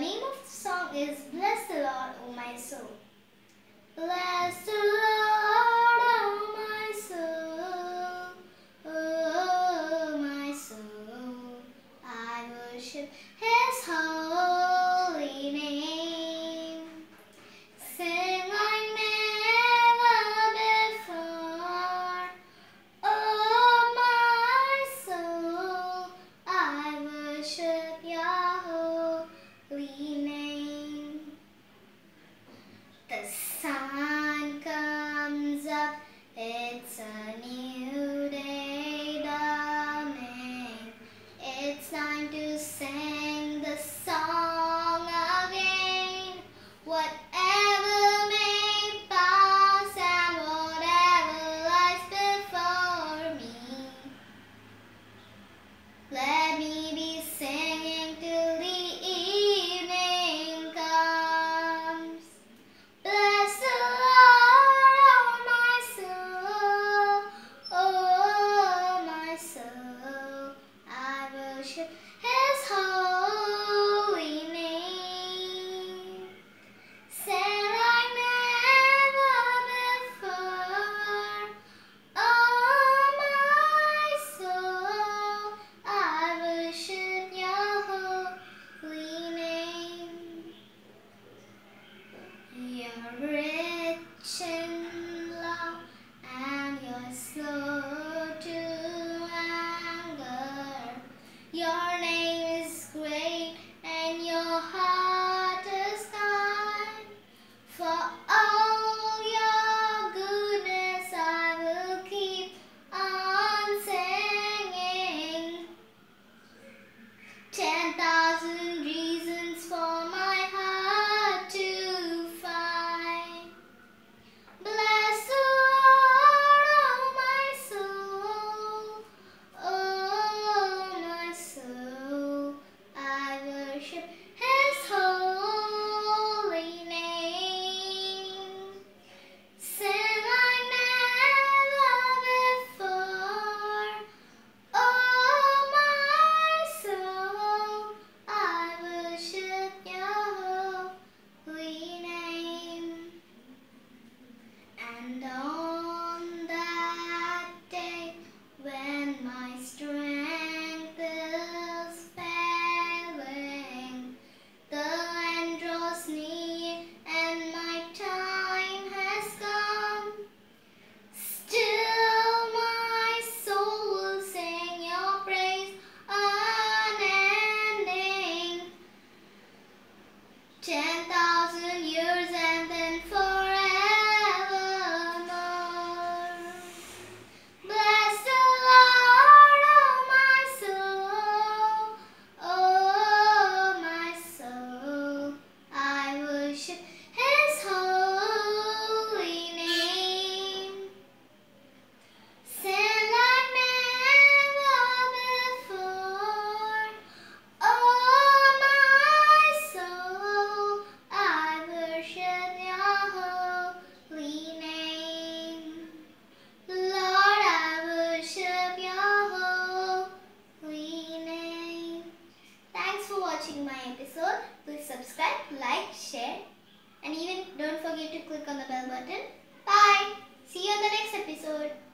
name of the song is Bless the Lord, O My Soul. Bless the Lord. thousand years. episode.